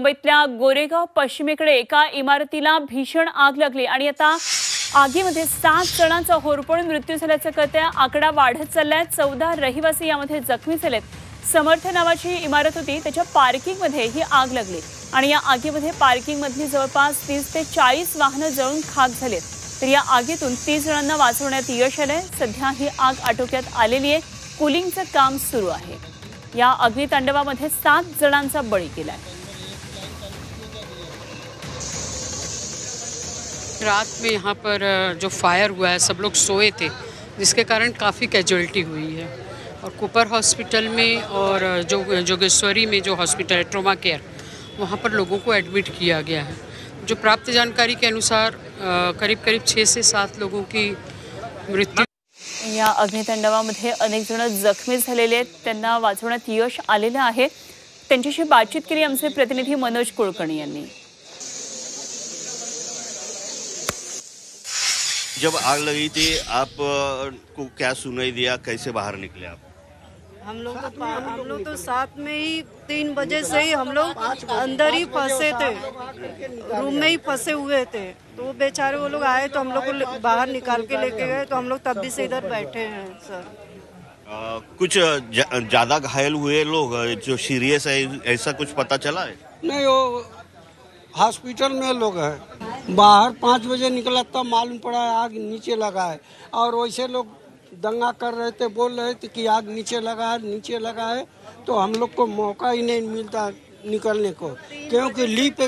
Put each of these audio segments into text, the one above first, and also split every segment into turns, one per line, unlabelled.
मुंबईतल्या गोरेगाव पश्चिमेकडे एका इमारतीला भीषण आग लागली आणि आता आगीमध्ये सात जणांचा होरपळून मृत्यू झाल्याचं कळतंय आकडा वाढत चाललाय. चौदा रहिवासी यामध्ये जखमी झालेत. समर्थ नावाची इमारत होती. त्याच्या पार्किंगमध्ये ही आग लागली आणि या आगीमध्ये पार्किंगमधली जवळपास तीस ते चाळीस वाहनं जळून खाक झालेत. तर या आगीतून तीस जणांना वाचवण्यात यश आलंय. सध्या ही आग आटोक्यात आलेली आहे. कुलिंगचं काम सुरू आहे. या अग्नितांडवामध्ये सात जणांचा बळी गेलाय.
रात में यहाँ पर जो फायर हुआ है, सब लोग सोए थे, जिसके कारण काफ़ी कैजुअलिटी हुई है। और कुपर हॉस्पिटल में और जो, जोगेश्वरी में जो हॉस्पिटल है ट्रोमा केयर वहाँ पर लोगों को एडमिट किया गया है। जो प्राप्त जानकारी के अनुसार करीब करीब छः से सात लोगों की मृत्यु।
या अग्नितांडवामध्ये अनेक जण जखमी झालेले आहेत. त्यांना यश त्यांच्याशी बातचीत केली आमचे प्रतिनिधी मनोज कुलकर्णी
जब आग लगी थी आप को क्या सुनाई दिया? कैसे बाहर निकले आप?
हम लोग तो हम लोग तो साथ में ही तीन बजे से ही हम लोग अंदर ही फंसे थे। रूम में ही फंसे हुए थे। तो वो बेचारे वो लोग आए तो हम लोग को बाहर निकाल के लेके गए। तो हम लोग तब भी से इधर बैठे हैं सर।
अ, कुछ ज- ज़्यादा घायल हुए लोग जो सीरियस है ऐसा कुछ पता चला है?
नहीं वो हॉस्पिटल में लोग हैं। बाहर पाँच बजे निकला तब मालूम पड़ा है आग नीचे लगा है। और वैसे लोग दंगा कर रहे थे, बोल रहे थे कि आग नीचे लगा है, नीचे लगा है। तो हम लोग को मौका ही नहीं मिलता निकलने को, क्योंकि लीप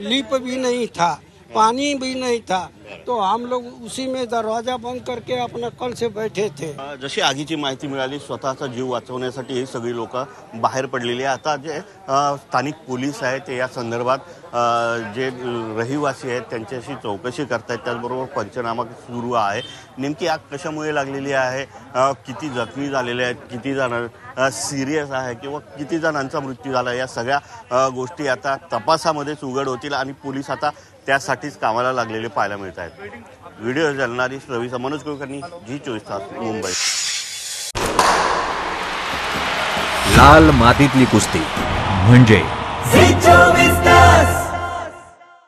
लीप भी नहीं था, पानी भी नहीं था। तो हम लोग उसी में दरवाजा बंद करके अपना कल से बैठे थे।
जशी आगीची माहिती मिळाली स्वतःचा जीव वाचवण्यासाठी ही सगळी लोक बाहेर पडलेली आहे. आता जे स्थानिक पोलीस आहेत ते या संदर्भात जे रहिवासी आहेत त्यांच्याशी चौकशी करतायत त्याचबरोबर पंचनामा सुरू आहे. नेमकी आग कशामुळे लागलेली आहे? किती जखमी झालेले आहेत? किती जण सिरियस आहे किंवा किती जणांचा मृत्यू झाला? या सगळ्या गोष्टी आता तपासामध्येच उघड होतील आणि पोलीस आता त्यासाठीच कामाला लागलेले पाहायला मिळतात. आहेत व्हिडिओ चालणारी रवी मनोज कुलकर्णी जी चोवीस तास मुंबई.
लाल मातीतली कुस्ती. म्हणजे